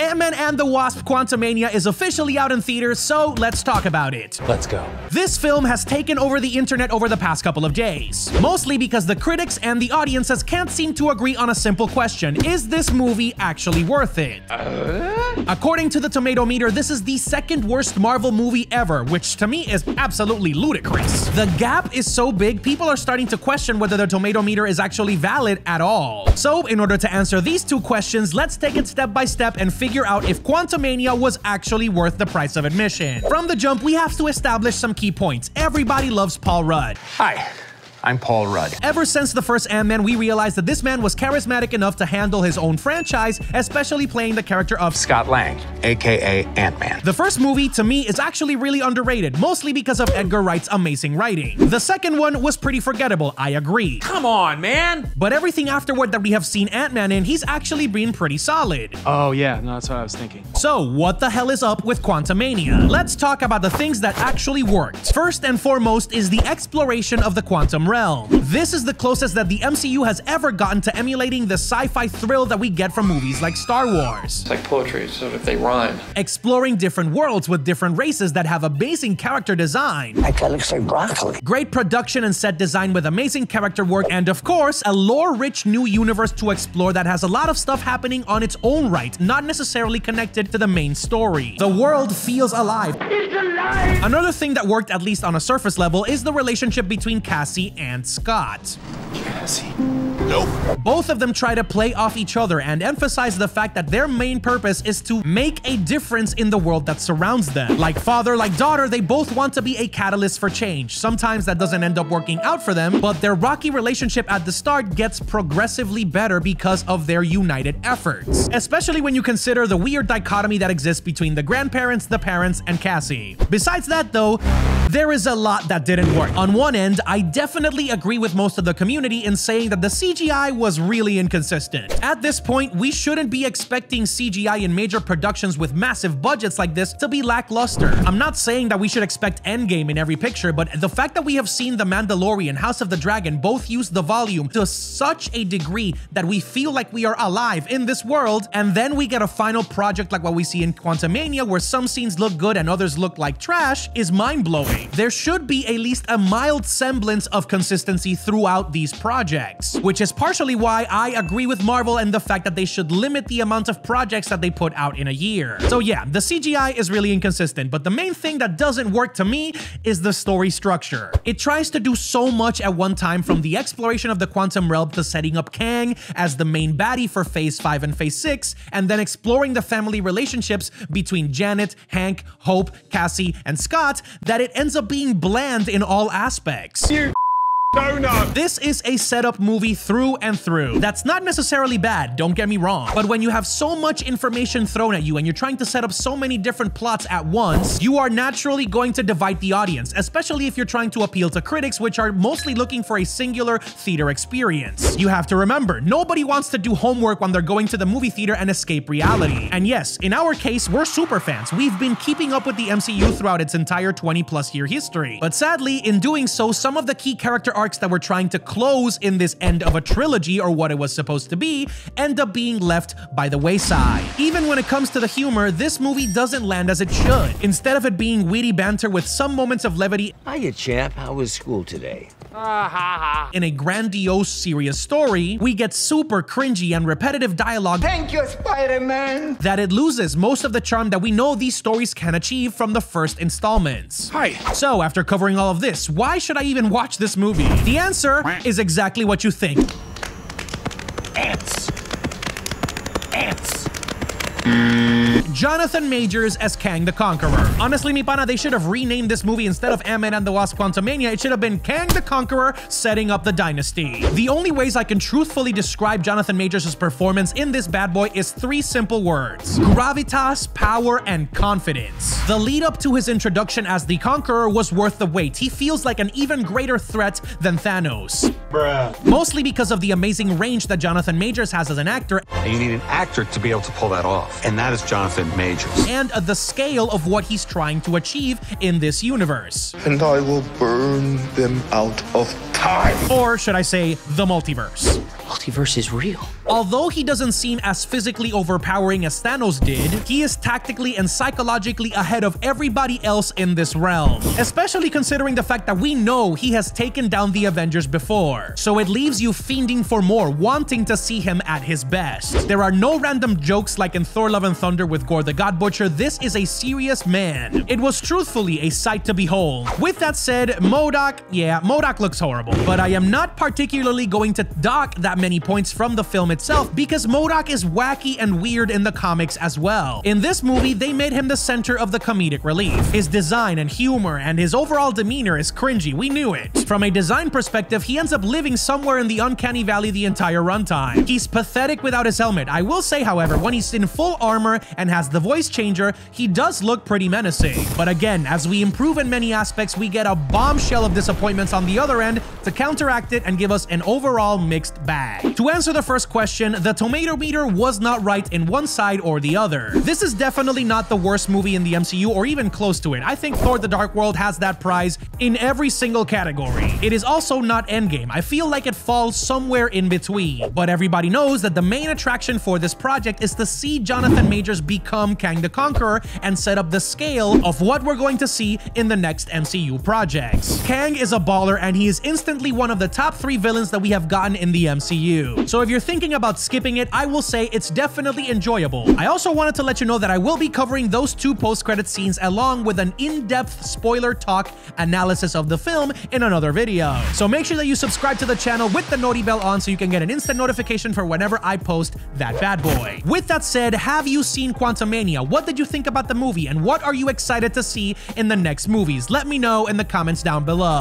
Ant-Man and the Wasp Quantumania is officially out in theaters, so let's talk about it. Let's go. This film has taken over the internet over the past couple of days, mostly because the critics and the audiences can't seem to agree on a simple question. Is this movie actually worth it? Uh? According to the tomato meter, this is the second worst Marvel movie ever, which to me is absolutely ludicrous. The gap is so big, people are starting to question whether the tomato meter is actually valid at all. So in order to answer these two questions, let's take it step by step and figure out if Quantumania was actually worth the price of admission. From the jump, we have to establish some key points. Everybody loves Paul Rudd. Hi. I'm Paul Rudd. Ever since the first Ant-Man, we realized that this man was charismatic enough to handle his own franchise, especially playing the character of Scott Lang, aka Ant-Man. The first movie, to me, is actually really underrated, mostly because of Edgar Wright's amazing writing. The second one was pretty forgettable, I agree. Come on, man! But everything afterward that we have seen Ant-Man in, he's actually been pretty solid. Oh yeah, no, that's what I was thinking. So what the hell is up with Quantumania? Let's talk about the things that actually worked. First and foremost is the exploration of the quantum realm. This is the closest that the MCU has ever gotten to emulating the sci-fi thrill that we get from movies like Star Wars. It's like poetry, so if they rhyme. Exploring different worlds with different races that have amazing character design. That looks like broccoli. Great production and set design with amazing character work, and of course, a lore-rich new universe to explore that has a lot of stuff happening on its own right, not necessarily connected to the main story. The world feels alive. It's alive! Another thing that worked at least on a surface level is the relationship between Cassie and Scott. Cassie. Nope. Both of them try to play off each other and emphasize the fact that their main purpose is to make a difference in the world that surrounds them. Like father, like daughter, they both want to be a catalyst for change. Sometimes that doesn't end up working out for them, but their rocky relationship at the start gets progressively better because of their united efforts. Especially when you consider the weird dichotomy that exists between the grandparents, the parents, and Cassie. Besides that though, there is a lot that didn't work. On one end, I definitely agree with most of the community in saying that the CGI was really inconsistent. At this point, we shouldn't be expecting CGI in major productions with massive budgets like this to be lackluster. I'm not saying that we should expect Endgame in every picture, but the fact that we have seen The Mandalorian, House of the Dragon both use the volume to such a degree that we feel like we are alive in this world, and then we get a final project like what we see in Quantumania where some scenes look good and others look like trash, is mind-blowing. There should be at least a mild semblance of consistency throughout these projects, which is partially why I agree with Marvel and the fact that they should limit the amount of projects that they put out in a year. So yeah, the CGI is really inconsistent, but the main thing that doesn't work to me is the story structure. It tries to do so much at one time from the exploration of the quantum realm to setting up Kang as the main baddie for Phase 5 and Phase 6, and then exploring the family relationships between Janet, Hank, Hope, Cassie, and Scott, that it ends up being bland in all aspects. Donut. This is a setup movie through and through. That's not necessarily bad, don't get me wrong. But when you have so much information thrown at you and you're trying to set up so many different plots at once, you are naturally going to divide the audience, especially if you're trying to appeal to critics, which are mostly looking for a singular theater experience. You have to remember, nobody wants to do homework when they're going to the movie theater and escape reality. And yes, in our case, we're super fans. We've been keeping up with the MCU throughout its entire 20 plus year history. But sadly, in doing so, some of the key character arcs that we're trying to close in this end of a trilogy or what it was supposed to be end up being left by the wayside. Even when it comes to the humor, this movie doesn't land as it should. Instead of it being witty banter with some moments of levity Hiya, champ. How was school today? Uh-huh. in a grandiose, serious story, we get super cringy and repetitive dialogue Thank you, Spider-Man. that it loses most of the charm that we know these stories can achieve from the first installments. Hi. So, after covering all of this, why should I even watch this movie? The answer is exactly what you think. Ants. Ants. Hmm. Jonathan Majors as Kang the Conqueror. Honestly, mi pana, they should have renamed this movie instead of Ant-Man and the Wasp Quantumania. It should have been Kang the Conqueror setting up the dynasty. The only ways I can truthfully describe Jonathan Majors' performance in this bad boy is three simple words. Gravitas, power, and confidence. The lead up to his introduction as the Conqueror was worth the wait. He feels like an even greater threat than Thanos. Bruh. Mostly because of the amazing range that Jonathan Majors has as an actor And you need an actor to be able to pull that off. And that is Jonathan Majors. and the scale of what he's trying to achieve in this universe. and I will burn them out of time. Or should I say, the multiverse. Multiverse is real. Although he doesn't seem as physically overpowering as Thanos did, he is tactically and psychologically ahead of everybody else in this realm. Especially considering the fact that we know he has taken down the Avengers before. So it leaves you fiending for more, wanting to see him at his best. There are no random jokes like in Thor Love and Thunder with Gorr the God Butcher. This is a serious man. It was truthfully a sight to behold. With that said, MODOK, yeah, MODOK looks horrible, but I am not particularly going to dock that many points from the film itself because MODOK is wacky and weird in the comics as well. In this movie, they made him the center of the comedic relief. His design and humor and his overall demeanor is cringy, we knew it. From a design perspective, he ends up living somewhere in the uncanny valley the entire runtime. He's pathetic without his helmet. I will say, however, when he's in full armor and has the voice changer, he does look pretty menacing. But again, as we improve in many aspects, we get a bombshell of disappointments on the other end to counteract it and give us an overall mixed bag. To answer the first question, the tomato meter was not right in one side or the other. This is definitely not the worst movie in the MCU or even close to it. I think Thor the Dark World has that prize in every single category. It is also not Endgame. I feel like it falls somewhere in between. But everybody knows that the main attraction for this project is to see Jonathan Majors become Kang the Conqueror and set up the scale of what we're going to see in the next MCU projects. Kang is a baller and he is instantly one of the top three villains that we have gotten in the MCU. So if you're thinking about skipping it, I will say it's definitely enjoyable. I also wanted to let you know that I will be covering those two post-credit scenes along with an in-depth spoiler talk analysis of the film in another video. So make sure that you subscribe to the channel with the noti bell on so you can get an instant notification for whenever I post that bad boy. With that said, have you seen Quantumania? What did you think about the movie and what are you excited to see in the next movies? Let me know in the comments down below.